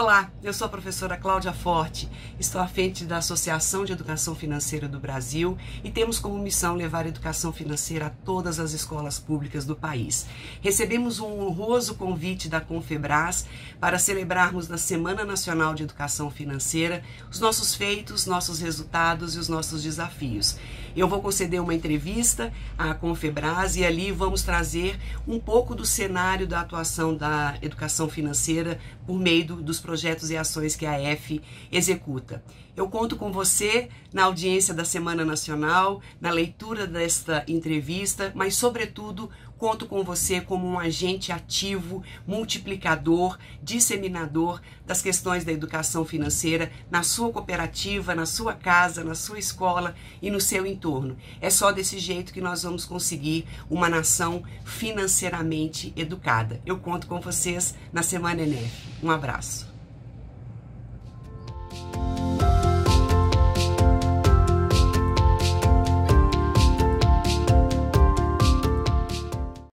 Olá, eu sou a professora Cláudia Forte, estou à frente da Associação de Educação Financeira do Brasil e temos como missão levar educação financeira a todas as escolas públicas do país. Recebemos um honroso convite da Confebras para celebrarmos na Semana Nacional de Educação Financeira os nossos feitos, nossos resultados e os nossos desafios. Eu vou conceder uma entrevista à Confebras e ali vamos trazer um pouco do cenário da atuação da educação financeira por meio dos projetos e ações que a F executa. Eu conto com você na audiência da Semana Nacional, na leitura desta entrevista, mas, sobretudo, conto com você como um agente ativo, multiplicador, disseminador das questões da educação financeira na sua cooperativa, na sua casa, na sua escola e no seu entorno. É só desse jeito que nós vamos conseguir uma nação financeiramente educada. Eu conto com vocês na Semana Enef. Um abraço.